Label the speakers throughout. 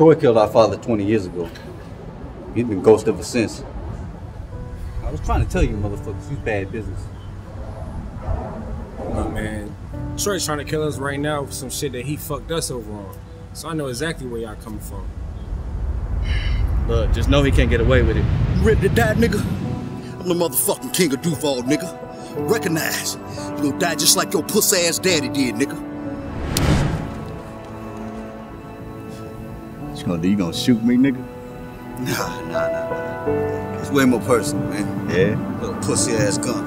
Speaker 1: Look, Troy killed our father 20 years ago. He's been ghost ever since. I was trying to tell you motherfuckers, he's bad business.
Speaker 2: Look, man, Troy's trying to kill us right now for some shit that he fucked us over on. So I know exactly where y'all coming from.
Speaker 1: Look, just know he can't get away with it.
Speaker 3: You ready to die, nigga? I'm the motherfucking king of Duval, nigga. Recognize, you gonna die just like your puss ass daddy did, nigga.
Speaker 1: Gonna do? You gonna shoot me, nigga?
Speaker 3: Nah, nah, nah, nah. It's way more personal, man.
Speaker 1: Yeah?
Speaker 3: Little pussy ass gun.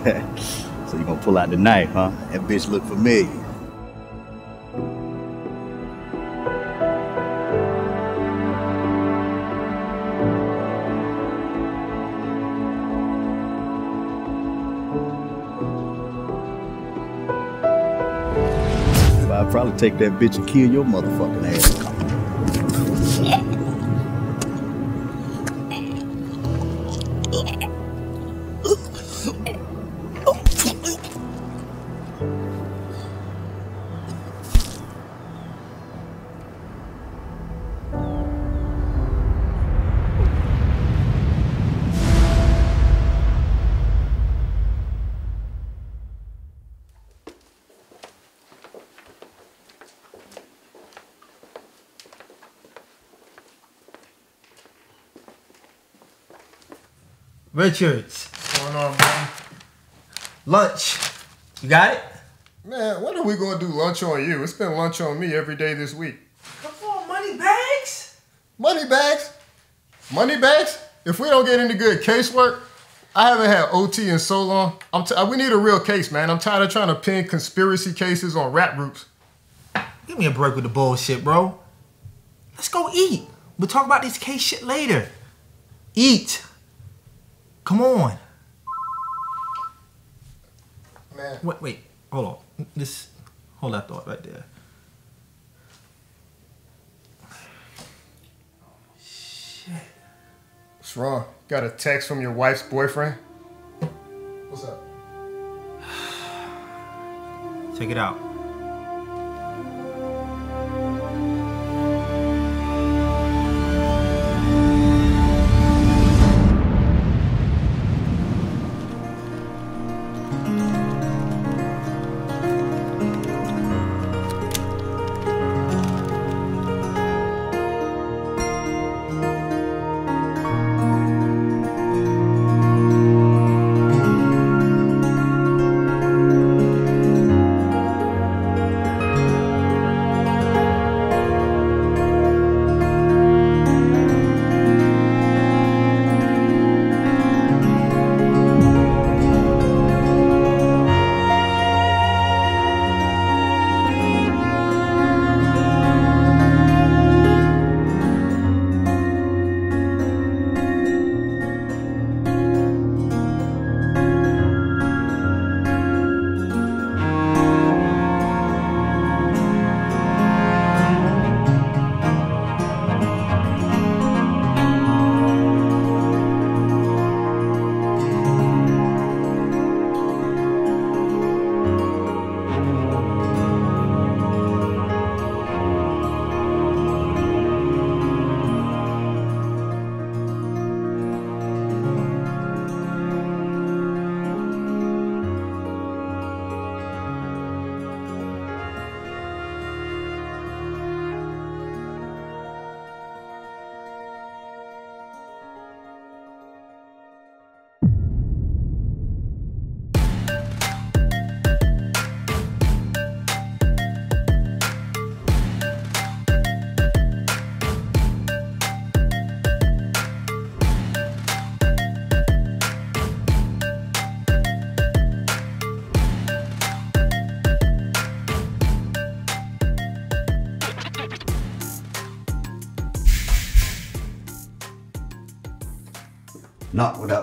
Speaker 1: Okay. so you gonna pull out the knife, huh?
Speaker 3: That bitch look familiar.
Speaker 1: I'd probably take that bitch and kill your motherfucking ass.
Speaker 4: Richards,
Speaker 5: What's going on, man?
Speaker 4: lunch. You got it?
Speaker 5: Man, when are we gonna do lunch on you? It's been lunch on me every day this week.
Speaker 4: Come on, money bags.
Speaker 5: Money bags? Money bags? If we don't get any good casework, I haven't had OT in so long. I'm t- we need a real case, man. I'm tired of trying to pin conspiracy cases on rap groups.
Speaker 4: Give me a break with the bullshit, bro. Let's go eat. We'll talk about this case shit later. Eat. Come on.
Speaker 5: Man,
Speaker 4: Wait, wait. Hold on. This. Hold that thought right there.
Speaker 5: what's wrong? Got a text from your wife's boyfriend? What's up?
Speaker 4: Check it out.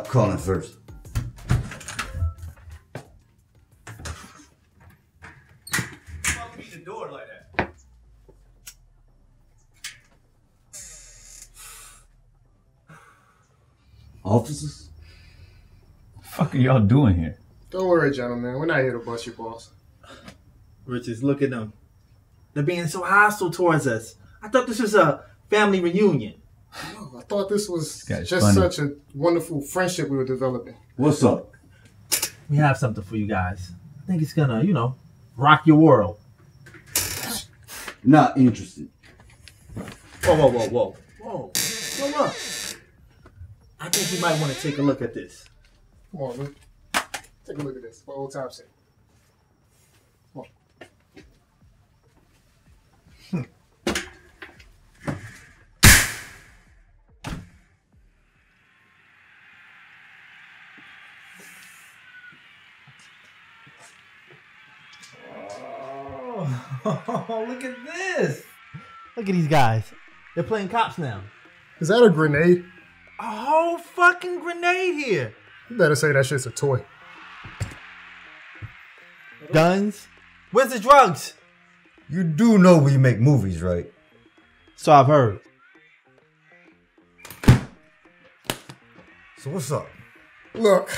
Speaker 1: Not without calling first.
Speaker 4: the door like?
Speaker 1: Officers?
Speaker 6: fuck are y'all doing here?
Speaker 5: Don't worry, gentlemen. We're not here to bust your balls.
Speaker 4: Richards, look at them. They're being so hostile towards us. I thought this was a family reunion.
Speaker 5: I thought this was
Speaker 6: guy's
Speaker 5: just
Speaker 6: funny.
Speaker 5: such a wonderful friendship we were developing.
Speaker 1: What's up?
Speaker 4: We have something for you guys. I think it's gonna, you know, rock your world.
Speaker 1: Not interested.
Speaker 4: Whoa, whoa, whoa, whoa. Whoa. Slow up. I think you might want to take a look at this.
Speaker 5: Come on, Luke. Take a look at this for old time's sake.
Speaker 4: Oh, look at this. Look at these guys. They're playing cops now.
Speaker 5: Is that a grenade?
Speaker 4: A whole fucking grenade here.
Speaker 5: You better say that shit's a toy.
Speaker 4: Guns. Where's the drugs?
Speaker 1: You do know we make movies, right?
Speaker 4: So I've heard.
Speaker 1: So what's up?
Speaker 5: Look,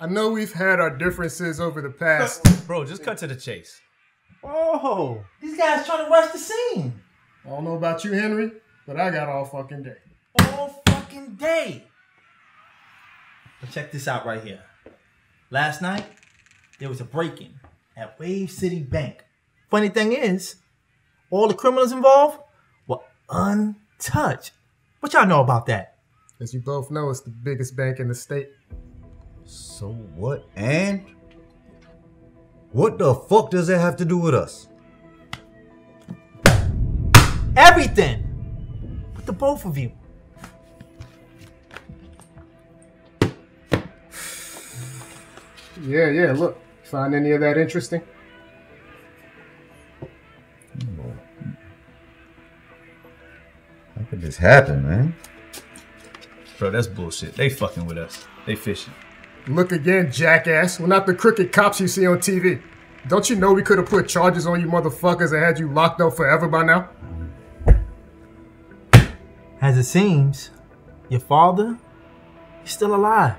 Speaker 5: I know we've had our differences over the past.
Speaker 6: Bro, just cut to the chase.
Speaker 4: Oh, these guys trying to rush the scene.
Speaker 5: I don't know about you, Henry, but I got all fucking day.
Speaker 4: All fucking day. But check this out right here. Last night, there was a break-in at Wave City Bank. Funny thing is, all the criminals involved were untouched. What y'all know about that?
Speaker 5: As you both know, it's the biggest bank in the state.
Speaker 1: So what? And what the fuck does that have to do with us?
Speaker 4: Everything. With the both of you.
Speaker 5: Yeah, yeah, look. Find any of that interesting?
Speaker 1: How could this happen, man?
Speaker 6: Bro, that's bullshit. They fucking with us. They fishing.
Speaker 5: Look again, jackass. We're not the crooked cops you see on TV. Don't you know we could have put charges on you motherfuckers and had you locked up forever by now?
Speaker 4: As it seems, your father, he's still alive.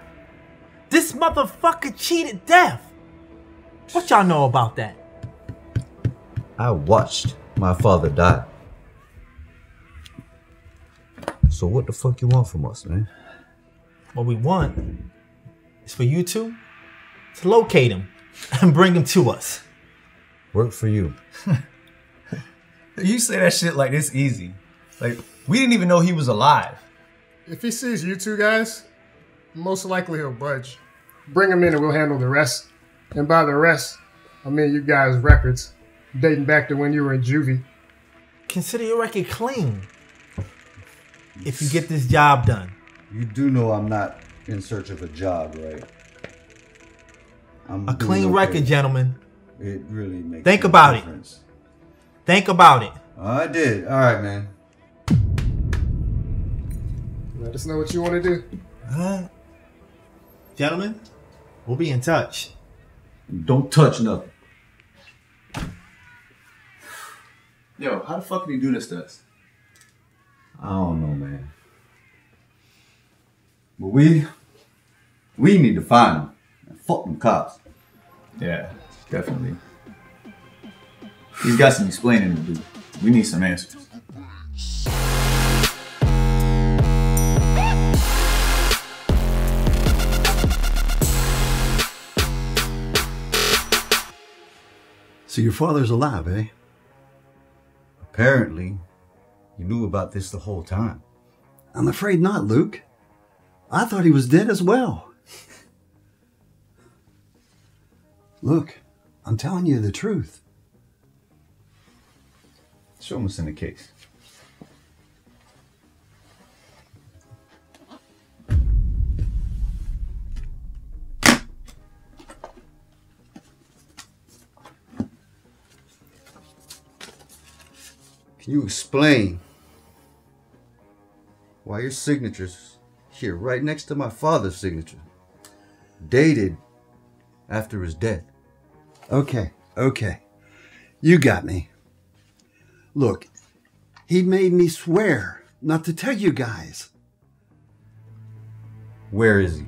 Speaker 4: This motherfucker cheated death. What y'all know about that?
Speaker 1: I watched my father die. So what the fuck you want from us, man?
Speaker 4: What we want is for you two to locate him and bring him to us.
Speaker 1: Work for you.
Speaker 6: You say that shit like it's easy. Like, we didn't even know he was alive.
Speaker 5: If he sees you two guys, most likely he'll budge. Bring him in and we'll handle the rest. And by the rest, I mean you guys' records, dating back to when you were in juvie.
Speaker 4: Consider your record clean if you get this job done.
Speaker 1: You do know I'm not in search of a job, right? I'm
Speaker 4: A clean
Speaker 1: okay.
Speaker 4: record, gentlemen.
Speaker 1: It really makes
Speaker 4: Think
Speaker 1: no
Speaker 4: about it. Think about it.
Speaker 1: I did. All right, man.
Speaker 5: Let us know what you want to do.
Speaker 4: Alright. Gentlemen, we'll be in touch.
Speaker 1: Don't touch nothing.
Speaker 6: Yo, how the fuck did he do this to us?
Speaker 1: I don't know, man. But we, we need to find him. And fuck them cops.
Speaker 6: Yeah, definitely. He's got some explaining to do. We need some answers.
Speaker 1: So your father's alive, eh? Apparently, you knew about this the whole time.
Speaker 7: I'm afraid not, Luke. I thought he was dead as well. Look, I'm telling you the truth.
Speaker 6: Show him what's in the case.
Speaker 1: Can you explain why your signature's here, right next to my father's signature, dated after his death?
Speaker 7: Okay, okay. You got me. Look, he made me swear not to tell you guys.
Speaker 1: Where is he?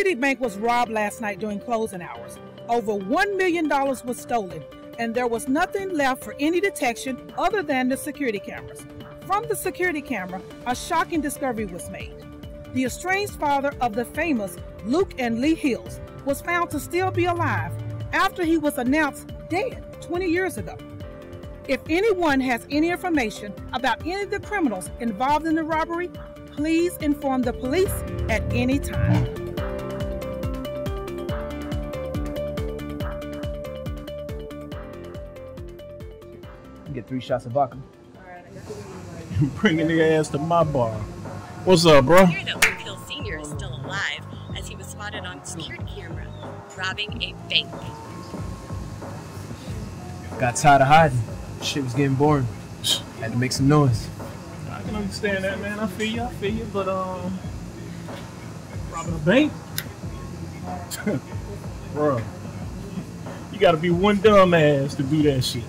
Speaker 8: City Bank was robbed last night during closing hours. Over $1 million was stolen, and there was nothing left for any detection other than the security cameras. From the security camera, a shocking discovery was made. The estranged father of the famous Luke and Lee Hills was found to still be alive after he was announced dead 20 years ago. If anyone has any information about any of the criminals involved in the robbery, please inform the police at any time.
Speaker 9: Get three shots of vodka.
Speaker 2: Bringing the ass to my bar. What's up, bro?
Speaker 10: Here that Luke Hill Sr. is still alive as he was spotted on security camera robbing a bank.
Speaker 9: Got tired of hiding. Shit was getting boring. Had to make some noise.
Speaker 2: I can understand that, man. I feel you, I feel you, but um, robbing a bank, bro. You gotta be one dumbass to do that shit.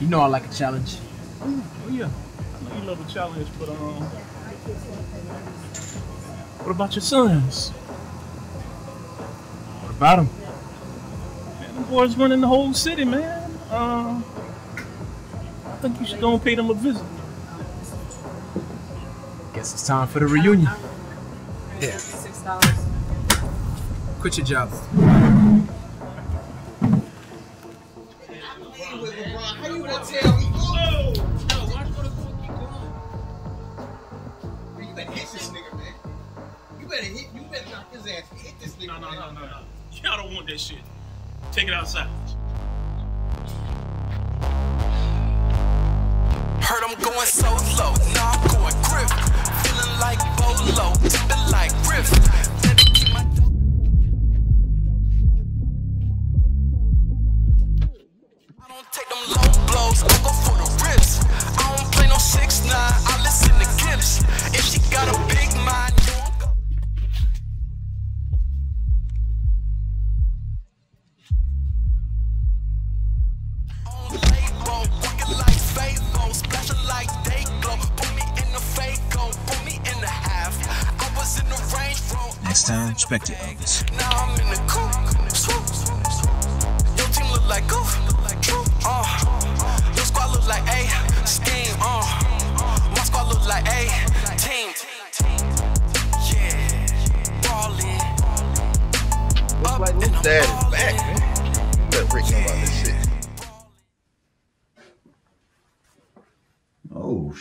Speaker 9: You know I like a challenge.
Speaker 2: Oh yeah, I know you love a challenge, but um, what about your sons?
Speaker 9: What about them?
Speaker 2: Man, the boys running the whole city, man. Um, I think you should go and pay them a visit.
Speaker 9: Guess it's time for the reunion. Yeah.
Speaker 11: Six dollars.
Speaker 9: Quit your job.
Speaker 2: Shit. Take it outside.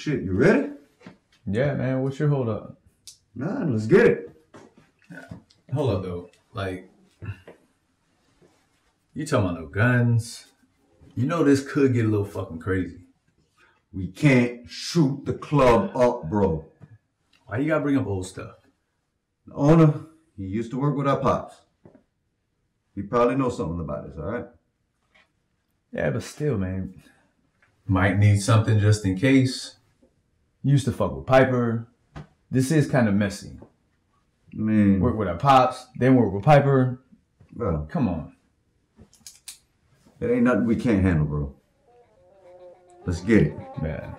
Speaker 3: Shit,
Speaker 1: you ready?
Speaker 6: Yeah, man. What's your hold up?
Speaker 1: Nah, let's get it.
Speaker 6: Hold up though. Like, you talking about no guns? You know this could get a little fucking crazy.
Speaker 1: We can't shoot the club up, bro.
Speaker 6: Why you gotta bring up old stuff?
Speaker 1: The owner, he used to work with our pops. He probably knows something about this, all right?
Speaker 6: Yeah, but still, man. Might need something just in case. Used to fuck with Piper. This is kind of messy.
Speaker 1: I mean,
Speaker 6: Work with our pops, then work with Piper.
Speaker 1: bro,
Speaker 6: Come on.
Speaker 1: it ain't nothing we can't handle, bro. Let's get it.
Speaker 6: Man.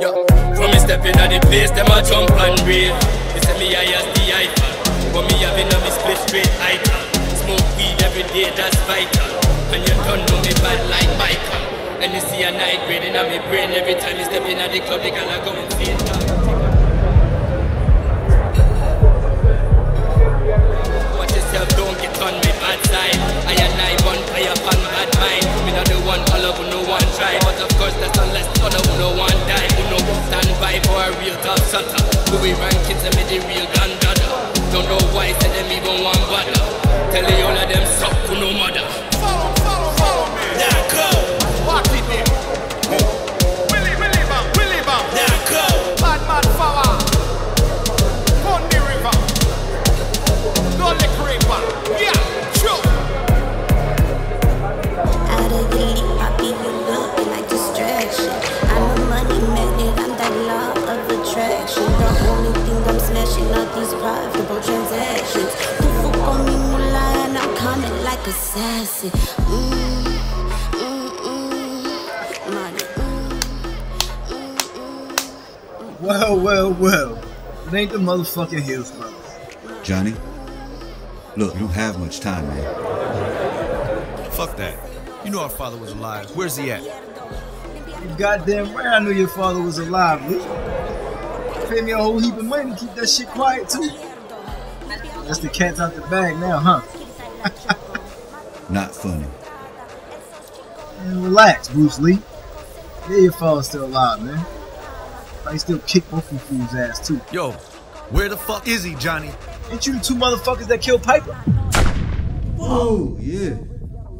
Speaker 12: Yo, from me step in at the place, them a jump and rave. They say me high as the icon, but me having a me split straight icon. Smoke weed every day, that's vital. And you don't know me bad like Michael. And you see a night grade in me brain every time you step in at the club, they gonna go and see Watch yourself, don't get on me bad side. I and I one fire on bad mind. Me not the one all of no one try. But of course that's unless other who no one die. Who no stand by for a real top sutter. Who we rank kids and me the real granddaughter. Don't know why say them even one bother. Tell the all of them suck who no mother. Follow, follow, follow me. Now go.
Speaker 13: Smashing are these profitable transactions. You fuck on me, mullah, and I'm coming like assassin. Mm, mm, mm. Money,
Speaker 9: Well, well, well. It ain't the motherfucking Hills Brothers.
Speaker 14: Johnny, look, you don't have much time, man.
Speaker 11: Fuck that. You know our father was alive. Where's he at?
Speaker 9: You goddamn right I knew your father was alive, Lee. Pay me a whole heap of money to keep that shit quiet, too. That's the cat's out the bag now, huh?
Speaker 14: Not funny.
Speaker 9: Man, relax, Bruce Lee. Yeah, your father's still alive, man. I still kick both of fools' ass, too.
Speaker 11: Yo, where the fuck is he, Johnny?
Speaker 9: Ain't you the two motherfuckers that killed Piper?
Speaker 1: Whoa, yeah.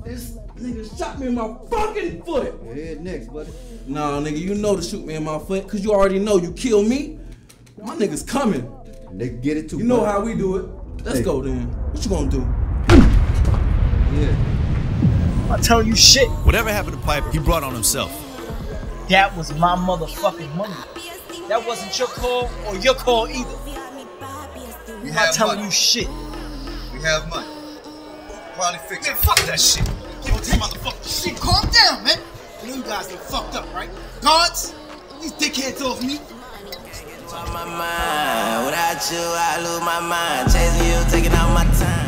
Speaker 15: This nigga shot me in my fucking foot.
Speaker 1: Head next, buddy.
Speaker 15: Nah, nigga, you know to shoot me in my foot, cause you already know you kill me. My nigga's coming.
Speaker 1: They get it too.
Speaker 15: You know
Speaker 1: buddy.
Speaker 15: how we do it. Let's
Speaker 1: Hey.
Speaker 15: go then. What you gonna do?
Speaker 1: Yeah.
Speaker 9: I'm not telling you shit.
Speaker 11: Whatever happened to Piper, he brought on himself.
Speaker 9: That was my motherfucking money. That wasn't your call or your call either. I'm not telling
Speaker 16: money.
Speaker 9: you shit.
Speaker 16: We have money. Probably fix it.
Speaker 3: Man, fuck that shit. Give it to motherfucker. Shit, calm down, man. You guys done fucked up, right? Guards, these dickheads off me.
Speaker 12: On my mind, without you, I lose my mind. Chasing you, taking all my time.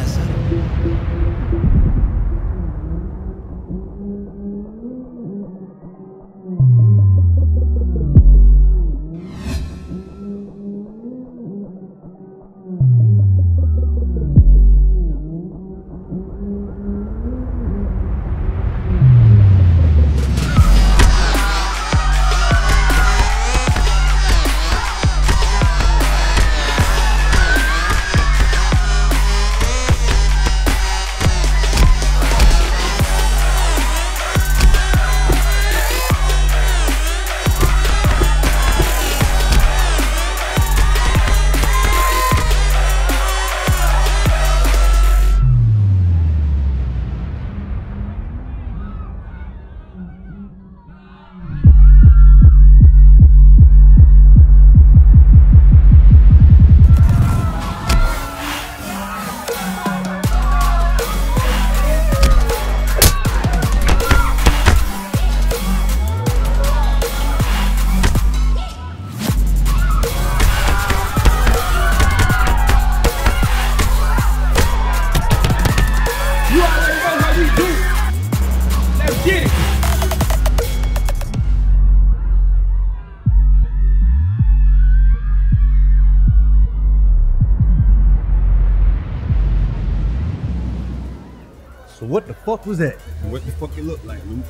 Speaker 6: Fuck was that? What the fuck it looked like, Luke?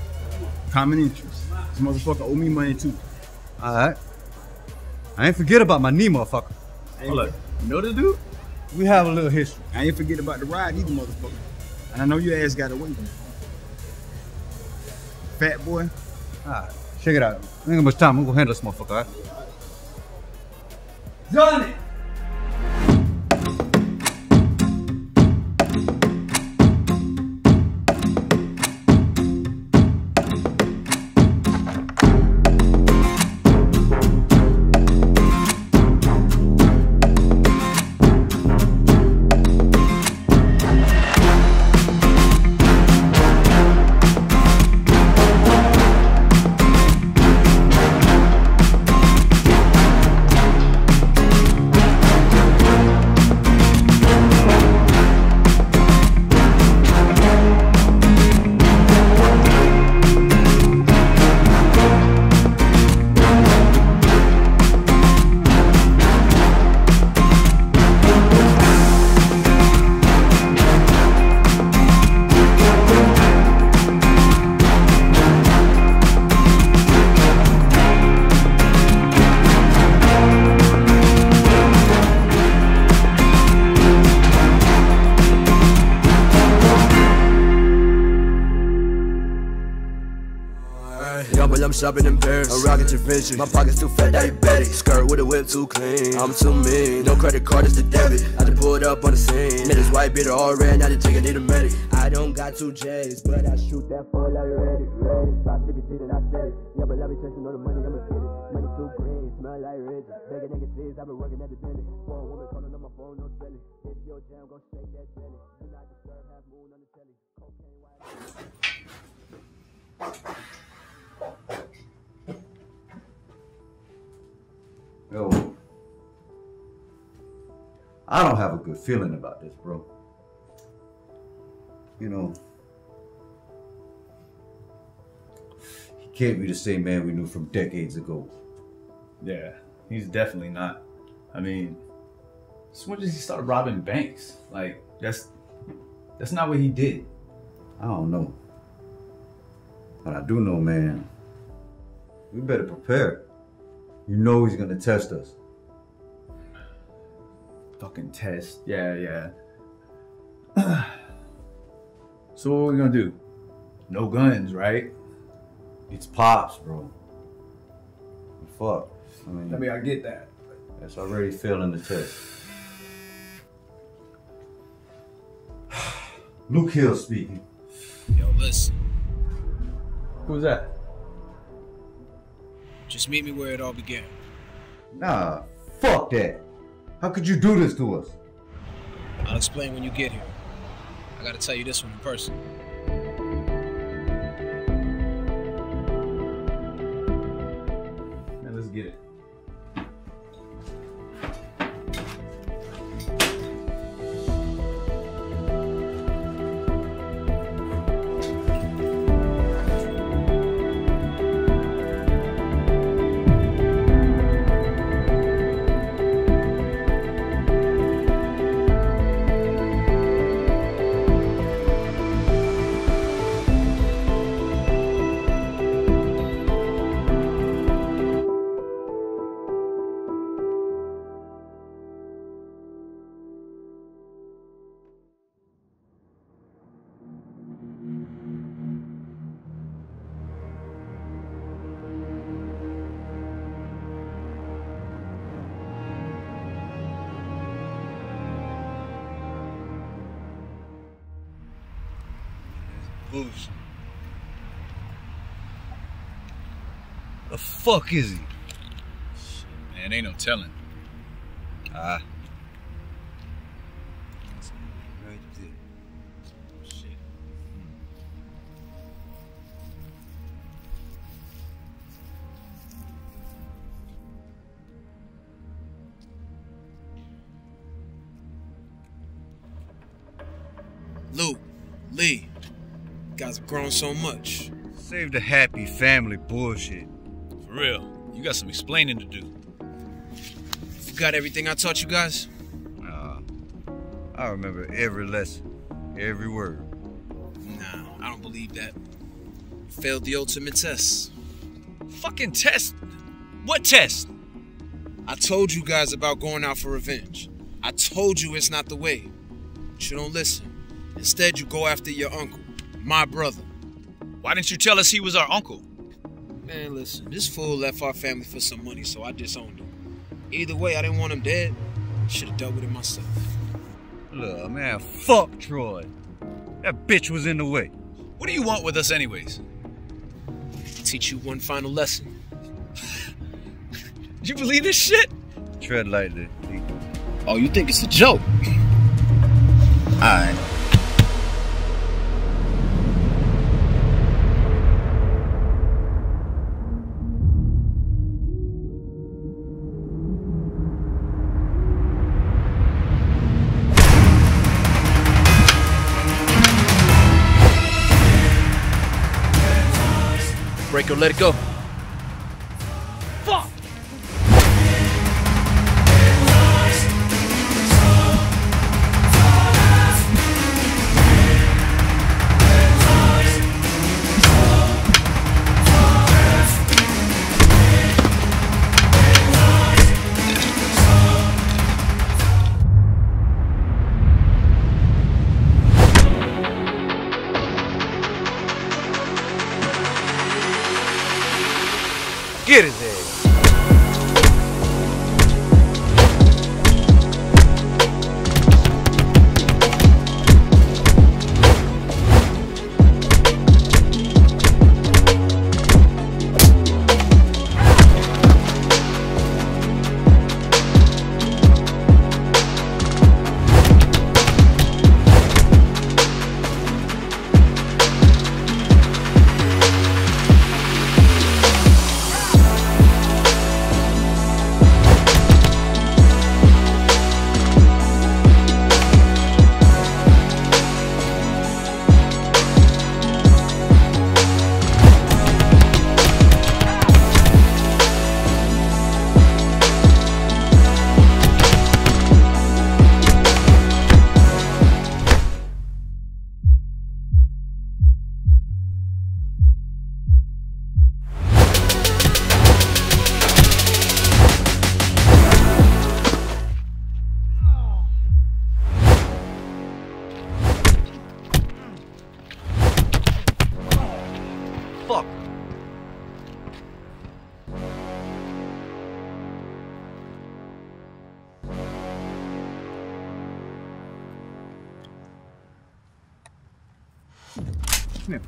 Speaker 6: Common interest. This motherfucker owe me money too.
Speaker 1: Alright. I ain't forget about my knee, motherfucker.
Speaker 6: Hold up. You know this dude?
Speaker 1: We have a little history.
Speaker 6: I ain't forget about the ride either, motherfucker. And I know your ass got away. Fat boy.
Speaker 1: Alright, check it out. I ain't got much time. I'm gonna handle this motherfucker, alright?
Speaker 15: Johnny!
Speaker 17: Yeah, but shopping in Paris. I'm rocking Givenchy. My pockets too fat, diabetic. Skirt with a whip too clean. I'm too mean. No credit card, it's the debit. I just pulled up on the scene. Made this white bitter all red. Now the chicken need a medic. I don't got two J's, but I shoot that full like ready. Ready. Stop tipping G, then I said it. Yeah, but I be chasing all the money, I'ma get it. Money too green, smell like ridge. Begging niggas cheese, I been working at the deli. For a woman calling on my phone, no spelling. If your jam, go shake that jelly. Do not disturb, half moon on the telly. Cocaine white.
Speaker 1: Yo. I don't have a good feeling about this, bro. You know, he can't be the same man we knew from decades ago.
Speaker 6: Yeah, he's definitely not. I mean, as soon as he started robbing banks, like that's that's not what he did.
Speaker 1: I don't know. But I do know, man, we better prepare. You know he's gonna test us.
Speaker 6: Fucking test. Yeah, yeah. so what are we gonna do? No guns, right?
Speaker 1: It's pops, bro. Fuck. I mean,
Speaker 6: I mean, I get that.
Speaker 1: That's already failing the test. Luke Hill speaking.
Speaker 18: Yo, listen.
Speaker 6: Who's that?
Speaker 18: Just meet me where it all began.
Speaker 1: Nah, fuck that. How could you do this to us?
Speaker 18: I'll explain when you get here. I gotta tell you this one in person.
Speaker 6: Man, let's get it.
Speaker 19: Fuck is he?
Speaker 11: Man, ain't no telling.
Speaker 19: Ah.
Speaker 11: Right there. Shit.
Speaker 18: Luke, Lee, you guys have grown so much.
Speaker 19: Save the happy family bullshit.
Speaker 11: For real. You got some explaining to do.
Speaker 18: You forgot everything I taught you guys?
Speaker 19: Nah. I remember every lesson, every word.
Speaker 18: Nah, I don't believe that. You failed the ultimate test.
Speaker 11: Fucking test? What test?
Speaker 18: I told you guys about going out for revenge. I told you it's not the way. But you don't listen. Instead, you go after your uncle, my brother.
Speaker 11: Why didn't you tell us he was our uncle?
Speaker 18: Man, listen, this fool left our family for some money, so I disowned him. Either way, I didn't want him dead. Should have dealt with it myself.
Speaker 19: Look, man, fuck Troy. That bitch was in the way.
Speaker 11: What do you want with us, anyways?
Speaker 18: Teach you one final lesson.
Speaker 11: You believe this shit?
Speaker 19: Tread lightly.
Speaker 18: Oh, you think it's a joke?
Speaker 19: Alright.
Speaker 18: Let it go.
Speaker 19: Get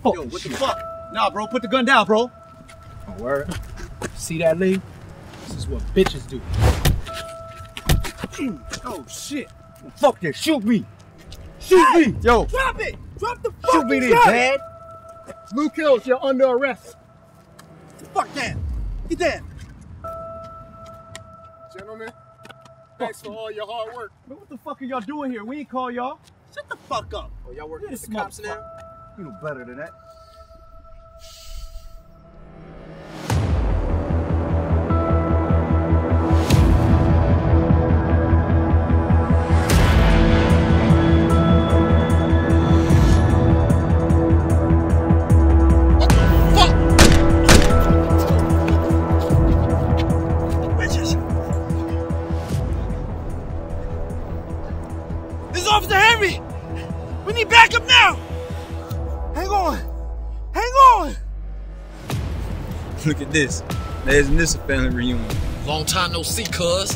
Speaker 18: fuck
Speaker 16: Yo,
Speaker 18: this
Speaker 16: what the fuck? Nah, bro, put the gun down, bro.
Speaker 18: Oh, word. See that, Lee? This is what bitches do.
Speaker 16: Oh shit.
Speaker 18: Fuck that. Shoot me. Shoot me. Yo.
Speaker 16: Drop it! Drop the fuck.
Speaker 18: Shoot me then,
Speaker 16: gun!
Speaker 18: Dad. Luke Hills, you're under arrest.
Speaker 16: Fuck that! Get down!
Speaker 5: Gentlemen, thanks for all your hard work.
Speaker 16: Man, what the fuck are y'all doing here? We ain't call y'all. Shut the fuck up.
Speaker 18: Oh, y'all working
Speaker 16: This
Speaker 18: with the cops
Speaker 16: motherfucker.
Speaker 18: now?
Speaker 16: You know better than that.
Speaker 2: This.
Speaker 20: There's this a family reunion.
Speaker 2: Long time no see, cuz.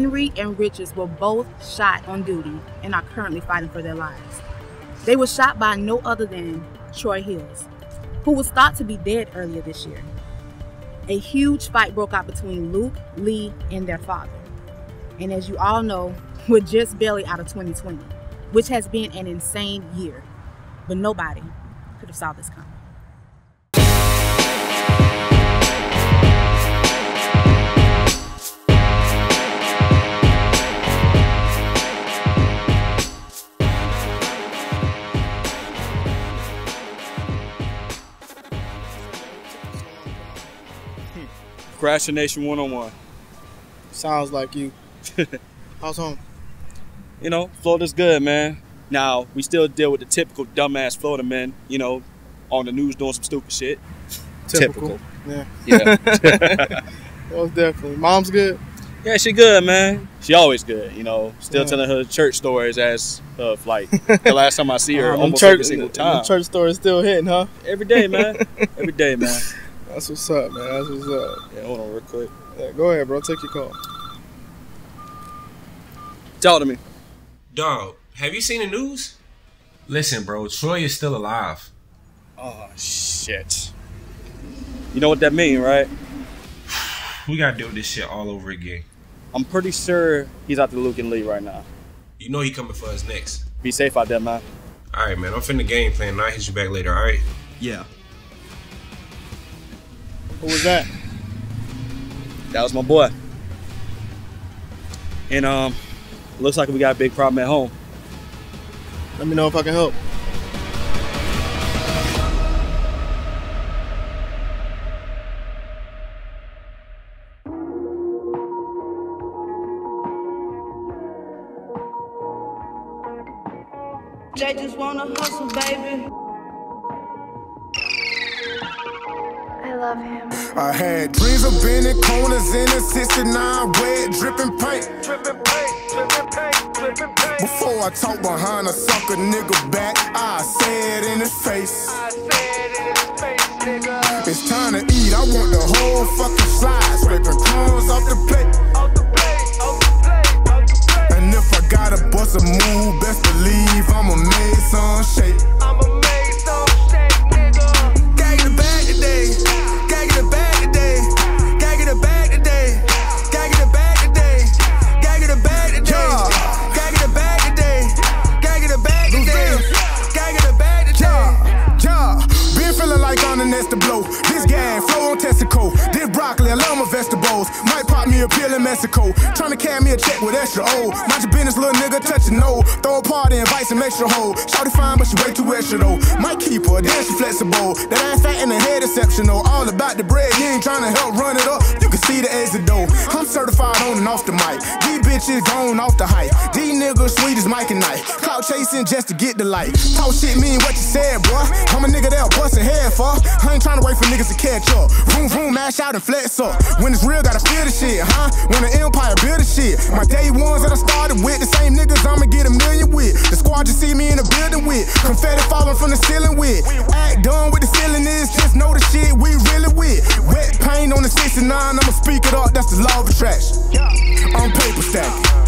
Speaker 21: Henry and Richards were both shot on duty and are currently fighting for their lives. They were shot by no other than Troy Hills, who was thought to be dead earlier this year. A huge fight broke out between Luke, Lee, and their father. And as you all know, we're just barely out of 2020, which has been an insane year. But nobody could have saw this coming.
Speaker 20: Crasher Nation one on one.
Speaker 22: Sounds like you. How's home?
Speaker 20: You know, Florida's good, man. Now, we still deal with the typical dumbass Florida men, you know, on the news doing some stupid shit.
Speaker 22: Typical. Yeah.
Speaker 20: Yeah.
Speaker 22: Most definitely. Mom's good.
Speaker 20: yeah, she good, man. She always good, you know. Still
Speaker 22: Yeah.
Speaker 20: telling her church stories as of like the last time I see her,
Speaker 22: uh-huh. them
Speaker 20: almost
Speaker 22: church,
Speaker 20: every single time.
Speaker 22: church story still hitting, huh?
Speaker 20: Every day, man. Every day, man.
Speaker 22: That's what's up, man. That's what's up.
Speaker 20: Yeah, hold on real quick.
Speaker 22: Yeah, go ahead, bro. Take your call.
Speaker 20: Talk to me.
Speaker 23: Dog, have you seen the news? Listen, bro, Troy is still alive.
Speaker 20: Oh shit. You know what that mean, right?
Speaker 23: We gotta deal with this shit all over again.
Speaker 20: I'm pretty sure he's out to Luke and Lee right now.
Speaker 23: You know he coming for us next.
Speaker 20: Be safe out there, man.
Speaker 23: All right, man. I'm finna game plan. and I'll hit you back later. All right?
Speaker 20: Yeah.
Speaker 22: Who was that?
Speaker 20: That was my boy. And um, looks like we got a big problem at home.
Speaker 22: Let me know if I can help.
Speaker 24: They just wanna hustle, baby. Love him.
Speaker 25: I had dreams of being in corners in a 69 red dripping paint. Before I talk behind a sucker nigga back, I say it in his face. It's time to eat, I want the whole fucking slide, scraping crumbs off the plate. And if I gotta bust a move, best believe I'ma make some shake. Like I'm the next to in. Tryna carry me a check with extra O. Mind your business, little nigga, touch no. Throw a party, invite some extra hoe. Shawty fine, but she way too extra though. Might keep her, then she flexible. That ass fat and the head exceptional. All about the bread, you ain't tryna help run it up. You can see the exit though. I'm certified on and off the mic. These bitches gone off the hype. These niggas sweet as Mike and Ike. Cloud chasing just to get the light. Talk shit mean what you said, boy. I'm a nigga that'll bust a head for. I ain't tryna wait for niggas to catch up. Vroom vroom, mash out and flex up. When it's real, gotta feel the shit, huh? When the empire build shit. My day ones that I started with, the same niggas I'ma get a million with. The squad you see me in the building with. Confetti falling from the ceiling with. Act done with the ceiling is, just know the shit we really with. Wet paint on the 69, I'ma speak it up, that's the law of attraction. I'm paper stacking.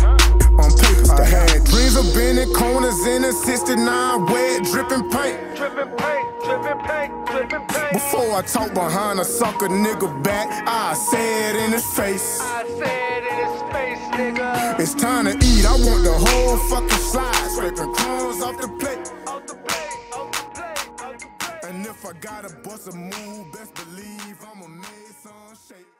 Speaker 25: I'm paper. I had dreams of being in corners in a 69, wet, dripping paint.
Speaker 24: Dripping paint, dripping paint, dripping paint.
Speaker 25: Before I talk behind a sucker nigga back, I say it in his face.
Speaker 24: I said in his face, nigga.
Speaker 25: It's time to eat, I want the whole fucking slide, scraping crumbs off the plate. And if I gotta bust a move, best believe I'ma make some shape.